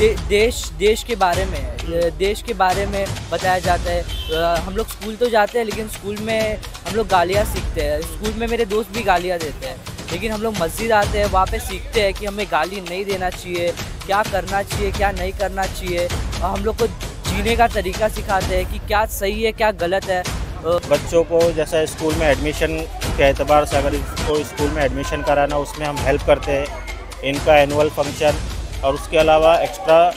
दे, देश देश के बारे में देश के बारे में बताया जाता है। हम लोग स्कूल तो जाते हैं लेकिन स्कूल में हम लोग गालियाँ सीखते हैं। स्कूल में मेरे दोस्त भी गालियाँ देते हैं लेकिन हम लोग मस्जिद आते हैं वहाँ पे सीखते हैं कि हमें गाली नहीं देना चाहिए क्या करना चाहिए क्या नहीं करना चाहिए। और हम लोग को जीने का तरीका सिखाते हैं कि क्या सही है क्या गलत है। बच्चों को जैसा स्कूल में एडमिशन के एतबार से अगर इसको स्कूल में एडमिशन कराना उसमें हम हेल्प करते हैं। इनका एनुअल फ़ंक्शन और उसके अलावा एक्स्ट्रा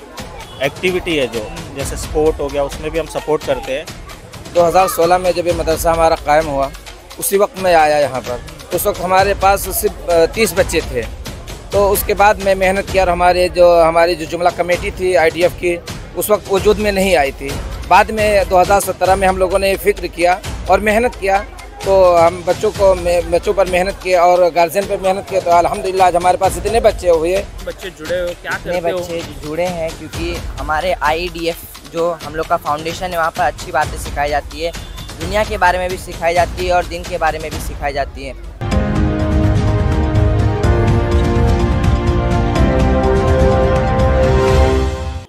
एक्टिविटी है जो, जैसे स्पोर्ट हो गया, उसमें भी हम सपोर्ट करते हैं। 2016 में जब ये मदरसा हमारा कायम हुआ, उसी वक्त मैं आया यहाँ पर। उस वक्त हमारे पास सिर्फ़ तीस बच्चे थे। तो उसके बाद मैं मेहनत किया और हमारे जो, हमारी जो जुमला कमेटी थी आईडीएफ की, उस वक्त वजूद में नहीं आई थी। बाद में 2017 में हम लोगों ने फ़िक्र किया और मेहनत किया तो हम बच्चों को बच्चों पर मेहनत किए और गार्जियन पर मेहनत किए तो अल्हम्दुलिल्लाह आज हमारे पास इतने बच्चे हुए। बच्चे जुड़े हो क्या इतने हो? बच्चे जुड़े हैं क्योंकि हमारे आईडीएफ जो हम लोग का फाउंडेशन है वहाँ पर अच्छी बातें सिखाई जाती है। दुनिया के बारे में भी सिखाई जाती है और दिन के बारे में भी सिखाई जाती है।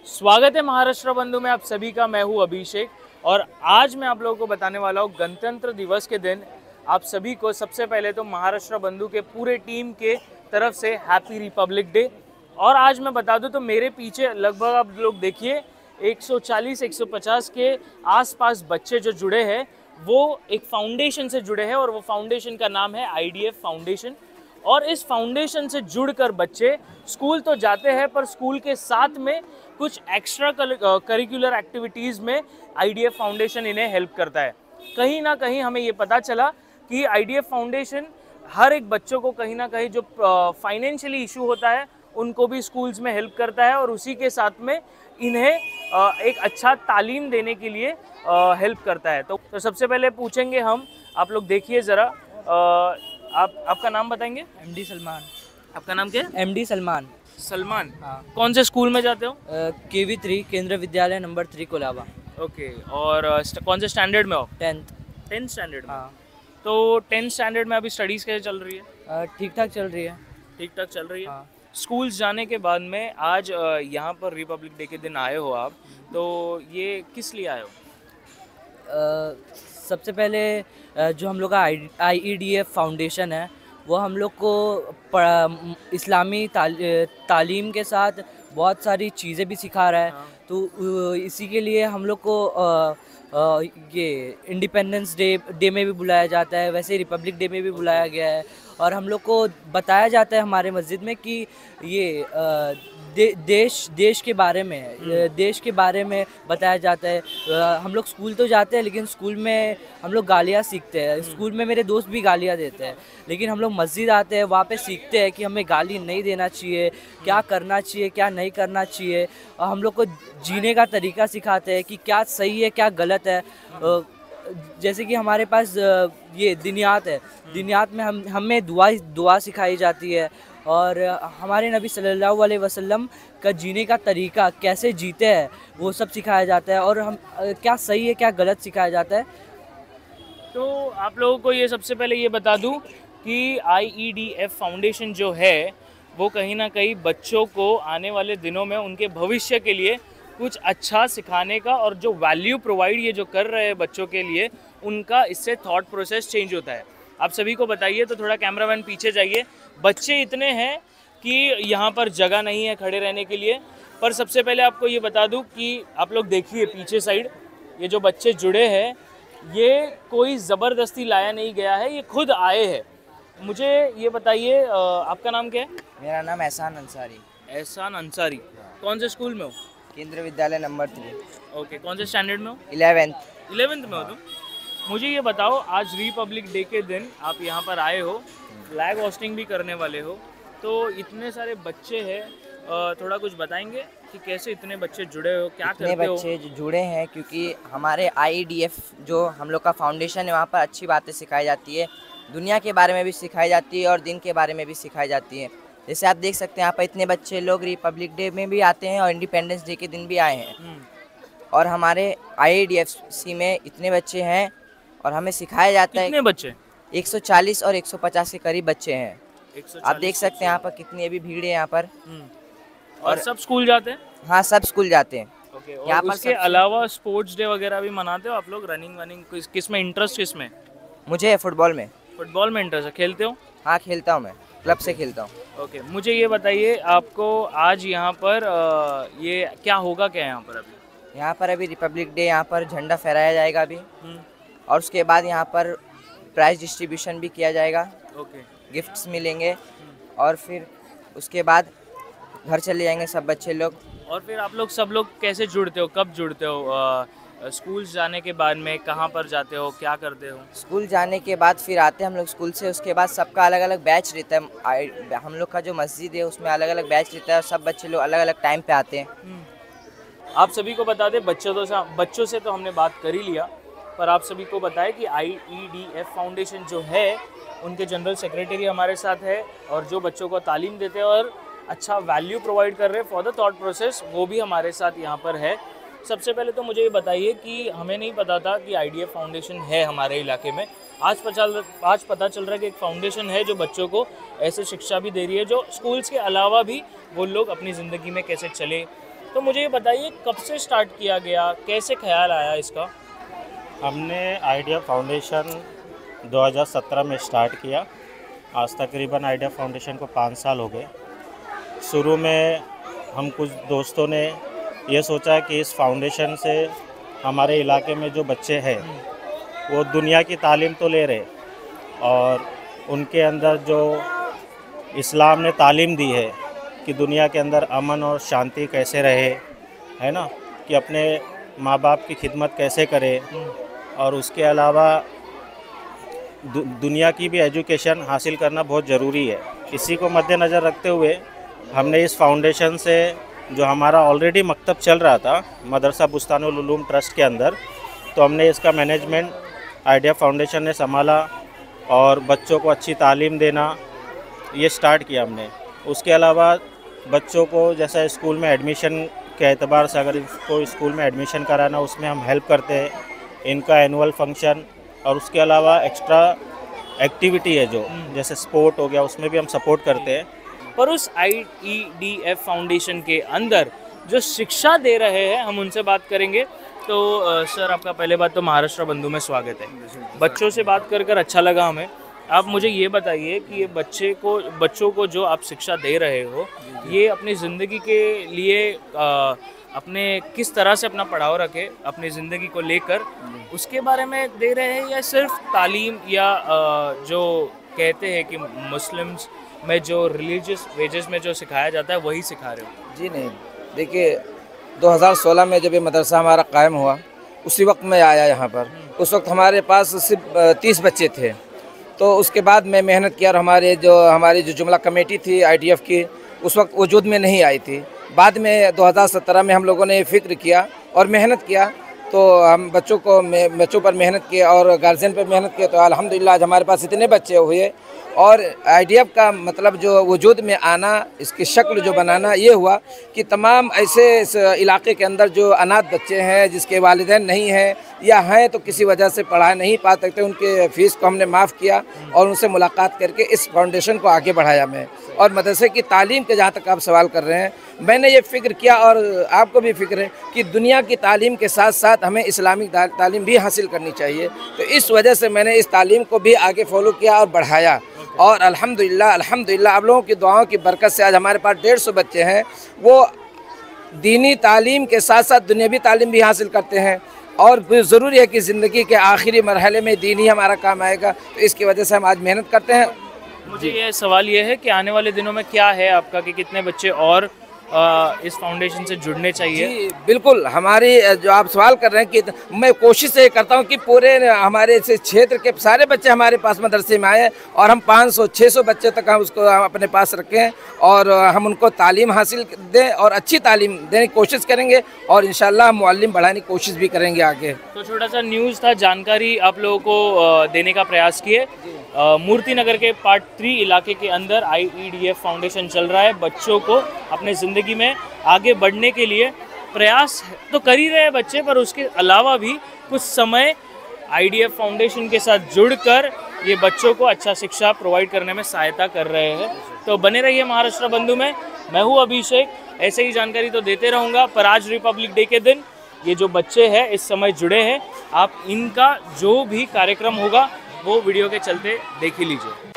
स्वागत है महाराष्ट्र बंधु में आप सभी का मैं हूँ अभिषेक। और आज मैं आप लोगों को बताने वाला हूँ, गणतंत्र दिवस के दिन आप सभी को सबसे पहले तो महाराष्ट्र बंधु के पूरे टीम के तरफ़ से हैप्पी रिपब्लिक डे और आज मैं बता दूँ तो मेरे पीछे लगभग आप लोग देखिए 140 150 के आसपास बच्चे जो जुड़े हैं, वो एक फाउंडेशन से जुड़े हैं और वो फाउंडेशन का नाम है आईडीएफ फाउंडेशन और इस फाउंडेशन से जुड़कर बच्चे स्कूल तो जाते हैं पर स्कूल के साथ में कुछ एक्स्ट्रा करिकुलर एक्टिविटीज़ में आईडीएफ फाउंडेशन इन्हें हेल्प करता है। कहीं ना कहीं हमें ये पता चला कि आईडीएफ फाउंडेशन हर एक बच्चों को कहीं ना कहीं जो फाइनेंशियली इशू होता है उनको भी स्कूल्स में हेल्प करता है और उसी के साथ में इन्हें एक अच्छा तालीम देने के लिए हेल्प करता है। तो, तो सबसे पहले पूछेंगे हम आप लोग देखिए ज़रा आप आपका नाम बताएँगे? एम डी सलमान आपका नाम क्या है? एमडी सलमान सलमान। हाँ। कौन से स्कूल में जाते हो? के वी थ्री केंद्र विद्यालय नंबर थ्री कोलाबा. ओके और कौन से स्टैंडर्ड में हो? टेंथ टेंथ स्टैंडर्ड हाँ। तो टेंथ स्टैंडर्ड में अभी स्टडीज़ कैसे चल रही है? ठीक ठाक चल रही है। ठीक ठाक चल रही है? हाँ। स्कूल्स जाने के बाद में आज यहाँ पर रिपब्लिक डे के दिन आए हो आप तो ये किस लिए आए हो? सबसे पहले जो हम लोग का I E D F foundation है वो हम लोग को इस्लामी ताल, तालीम के साथ बहुत सारी चीज़ें भी सिखा रहा है हाँ। तो इसी के लिए हम लोग को अ, अ, ये इंडिपेंडेंस डे डे में भी बुलाया जाता है वैसे रिपब्लिक डे में भी बुलाया गया है। और हम लोग को बताया जाता है हमारे मस्जिद में कि ये अ, दे, देश देश के बारे में देश के बारे में बताया जाता है। अ, हम लोग स्कूल तो जाते हैं लेकिन स्कूल में हम लोग गालियाँ सीखते हैं। स्कूल में मेरे दोस्त भी गालियाँ देते हैं। लेकिन हम लोग मस्जिद आते हैं वहाँ पे सीखते हैं कि हमें गाली नहीं देना चाहिए क्या करना चाहिए क्या नहीं करना चाहिए। हम लोग को जीने का तरीका सिखाते हैं कि क्या सही है, क्या गलत है। जैसे कि हमारे पास ये दिनियात है। दिनियात में हम, हमें दुआ दुआ सिखाई जाती है और हमारे नबी सल्लल्लाहु अलैहि वसल्लम का जीने का तरीका, कैसे जीते हैं, वो सब सिखाया जाता है और हम क्या सही है, क्या गलत सिखाया जाता है। तो आप लोगों को ये सबसे पहले ये बता दूँ कि आईईडीएफ फाउंडेशन जो है, वो कहीं ना कहीं बच्चों को आने वाले दिनों में उनके भविष्य के लिए कुछ अच्छा सिखाने का और जो वैल्यू प्रोवाइड ये जो कर रहे हैं बच्चों के लिए उनका इससे थॉट प्रोसेस चेंज होता है। आप सभी को बताइए तो थोड़ा कैमरामैन पीछे जाइए। बच्चे इतने हैं कि यहाँ पर जगह नहीं है खड़े रहने के लिए। पर सबसे पहले आपको ये बता दूँ कि आप लोग देखिए पीछे साइड ये जो बच्चे जुड़े हैं ये कोई ज़बरदस्ती लाया नहीं गया है ये खुद आए हैं। मुझे ये बताइए आपका नाम क्या है? मेरा नाम एहसान अंसारी। एहसान अंसारी। कौन से स्कूल में हो? केंद्र विद्यालय नंबर थ्री ओके कौन से स्टैंडर्ड में हो? इलेवेंथ इलेवेंथ में हो तुम? मुझे ये बताओ आज रिपब्लिक डे के दिन आप यहाँ पर आए हो फ्लैग होस्टिंग भी करने वाले हो तो इतने सारे बच्चे हैं थोड़ा कुछ बताएँगे कि कैसे इतने बच्चे जुड़े हो क्या इतने करते हो? बच्चे जो जुड़े हैं क्योंकि हमारे आईडीएफ जो हम लोग का फाउंडेशन है वहाँ पर अच्छी बातें सिखाई जाती है दुनिया के बारे में भी सिखाई जाती है और दिन के बारे में भी सिखाई जाती है। जैसे आप देख सकते हैं यहाँ पर इतने बच्चे लोग रिपब्लिक डे में भी आते हैं और इंडिपेंडेंस डे के दिन भी आए हैं। हम्म, और हमारे आई में इतने बच्चे हैं और हमें सिखाया जाता कितने है बच्चे 140 और 150 के करीब बच्चे हैं। आप देख सकते हैं यहाँ पर कितनी अभी भीड़ है यहाँ पर। हम्म। और सब स्कूल जाते हैं? हाँ सब स्कूल जाते हैं। यहाँ पर उसके अलावा स्पोर्ट्स डे वगैरह भी मनाते हो आप लोग? रनिंग वनिंग किस किसमें इंटरेस्ट किसमें? मुझे फुटबॉल में। फुटबॉल में इंटरेस्ट है खेलते हो? हाँ खेलता हूँ मैं। क्लब से खेलता हूँ। ओके मुझे ये बताइए आपको आज यहाँ पर ये क्या होगा क्या यहाँ पर अभी? यहाँ पर अभी रिपब्लिक डे यहाँ पर झंडा फहराया जाएगा अभी। हम्म, और उसके बाद यहाँ पर प्राइज डिस्ट्रीब्यूशन भी किया जाएगा। ओके। गिफ्ट्स मिलेंगे। और फिर उसके बाद घर चले जाएँगे सब बच्चे लोग। और फिर आप लोग सब लोग कैसे जुड़ते हो कब जुड़ते हो अ, स्कूल जाने के बाद में कहाँ पर जाते हो? क्या करते हो? स्कूल जाने के बाद फिर आते हैं हम लोग स्कूल से उसके बाद सबका अलग अलग बैच रहता है। हम लोग का जो मस्जिद है उसमें अलग अलग बैच रहता है और सब बच्चे लोग अलग अलग टाइम पे आते हैं। आप सभी को बता दें बच्चों तो बच्चों से तो हमने बात कर ही लिया पर आप सभी को बताएँ कि आईईडीएफ फाउंडेशन जो है उनके जनरल सेक्रेटरी हमारे साथ है और जो बच्चों को तालीम देते हैं और अच्छा वैल्यू प्रोवाइड कर रहे हैं फॉर द थॉट प्रोसेस वो भी हमारे साथ यहाँ पर है। सबसे पहले तो मुझे ये बताइए कि हमें नहीं पता था कि आई फाउंडेशन है हमारे इलाके में। आज पता आज पता चल रहा है कि एक फाउंडेशन है जो बच्चों को ऐसे शिक्षा भी दे रही है, जो स्कूल्स के अलावा भी वो लोग अपनी ज़िंदगी में कैसे चले। तो मुझे ये बताइए, कब से स्टार्ट किया गया? कैसे ख्याल आया इसका? हमने आइडिया फाउंडेशन 2017 में स्टार्ट किया। आज तकरीबन आइडिया फाउंडेशन को पाँच साल हो गए। शुरू में हम कुछ दोस्तों ने ये सोचा कि इस फाउंडेशन से हमारे इलाके में जो बच्चे हैं वो दुनिया की तालीम तो ले रहे और उनके अंदर जो इस्लाम ने तालीम दी है कि दुनिया के अंदर अमन और शांति कैसे रहे है ना? कि अपने माँ बाप की खिदमत कैसे करें और उसके अलावा दु, दुनिया की भी एजुकेशन हासिल करना बहुत ज़रूरी है। इसी को मद्देनज़र रखते हुए हमने इस फाउंडेशन से जो हमारा ऑलरेडी मकतब चल रहा था मदरसा बुस्तानुल ट्रस्ट के अंदर तो हमने इसका मैनेजमेंट आइडिया फाउंडेशन ने संभाला और बच्चों को अच्छी तालीम देना ये स्टार्ट किया हमने। उसके अलावा बच्चों को जैसा स्कूल में एडमिशन के अतबार से अगर इसको स्कूल में एडमिशन कराना उसमें हम हेल्प करते हैं इनका एनुअल फ़ंक्शन और उसके अलावा एक्स्ट्रा एक्टिविटी है जो जैसे स्पोर्ट हो गया उसमें भी हम सपोर्ट करते हैं। पर उस आई डी एफ़ फाउंडेशन के अंदर जो शिक्षा दे रहे हैं हम उनसे बात करेंगे। तो सर आपका पहले बात तो महाराष्ट्र बंधु में स्वागत है। बच्चों से बात कर कर अच्छा लगा हमें। आप मुझे ये बताइए कि ये बच्चे को बच्चों को जो आप शिक्षा दे रहे हो ये अपनी ज़िंदगी के लिए अ, अपने किस तरह से अपना पढ़ाव रखे अपनी ज़िंदगी को लेकर उसके बारे में दे रहे हैं या सिर्फ़ तालीम या अ, जो कहते हैं कि मुस्लिम्स में जो रिलीजियस वेजेस में जो सिखाया जाता है, वही सिखा रहे हो? जी नहीं। देखिए 2016 में जब ये मदरसा हमारा कायम हुआ, उसी वक्त मैं आया यहाँ पर। उस वक्त हमारे पास सिर्फ़ तीस बच्चे थे। तो उसके बाद मैं मेहनत किया और हमारे जो, हमारी जो जुमला कमेटी थी आईडीएफ की, उस वक्त वजूद में नहीं आई थी। बाद में 2017 में हम लोगों ने फ़िक्र किया और मेहनत किया तो हम बच्चों को बच्चों पर मेहनत किए और गार्जियन पर मेहनत किए तो अल्हम्दुलिल्लाह आज हमारे पास इतने बच्चे हुए। और आईडीएफ का मतलब जो वजूद में आना, इसकी शक्ल जो बनाना, ये हुआ कि तमाम ऐसे इस इलाके के अंदर जो अनाथ बच्चे हैं, जिसके वालदे नहीं हैं या हैं तो किसी वजह से पढ़ा नहीं पा सकते, उनके फ़ीस को हमने माफ़ किया और उनसे मुलाकात करके इस फाउंडेशन को आगे बढ़ाया मैं। और मदरसे की तालीम के जहाँ तक आप सवाल कर रहे हैं, मैंने ये फ़िक्र किया और आपको भी फ़िक्र है कि दुनिया की तालीम के साथ साथ हमें इस्लामिक तालीम भी हासिल करनी चाहिए। तो इस वजह से मैंने इस तालीम को भी आगे फॉलो किया और बढ़ाया। और अल्हम्दुलिल्लाह अल्हम्दुलिल्लाह, आप लोगों की दुआओं की बरकत से आज हमारे पास डेढ़ सौ बच्चे हैं। वो दीनी तालीम के साथ साथ दुनियावी तालीम भी हासिल करते हैं। और ज़रूरी है कि ज़िंदगी के आखिरी मरहले में दीन ही हमारा काम आएगा। तो इसकी वजह से हम आज मेहनत करते हैं। मुझे ये सवाल ये है कि आने वाले दिनों में क्या है आपका कि कितने बच्चे और इस फाउंडेशन से जुड़ने चाहिए। जी बिल्कुल। हमारी जो आप सवाल कर रहे हैं कि मैं कोशिश ये करता हूँ कि पूरे हमारे इस क्षेत्र के सारे बच्चे हमारे पास मदरसे में आए और हम 500 600 बच्चे तक हम उसको अपने पास रखें और हम उनको तालीम हासिल दें और अच्छी तालीम देने की कोशिश करेंगे और इंशाल्लाह हम मुअल्लिम बढ़ाने की कोशिश भी करेंगे आगे। तो छोटा सा न्यूज़ था जानकारी आप लोगों को देने का प्रयास किए। मूर्ति नगर के पार्ट थ्री इलाके के अंदर आईईडीएफ फाउंडेशन चल रहा है। बच्चों को अपने ज़िंदगी में आगे बढ़ने के लिए प्रयास तो कर ही रहे बच्चे, पर उसके अलावा भी कुछ समय आईडीएफ फाउंडेशन के साथ जुड़कर ये बच्चों को अच्छा शिक्षा प्रोवाइड करने में सहायता कर रहे हैं। तो बने रहिए महाराष्ट्र बंधु में। मैं हूँ अभिषेक। ऐसे ही जानकारी तो देते रहूँगा, पर आज रिपब्लिक डे के दिन ये जो बच्चे हैं, इस समय जुड़े हैं। आप इनका जो भी कार्यक्रम होगा, वो वीडियो के चलते देख ही लीजिए।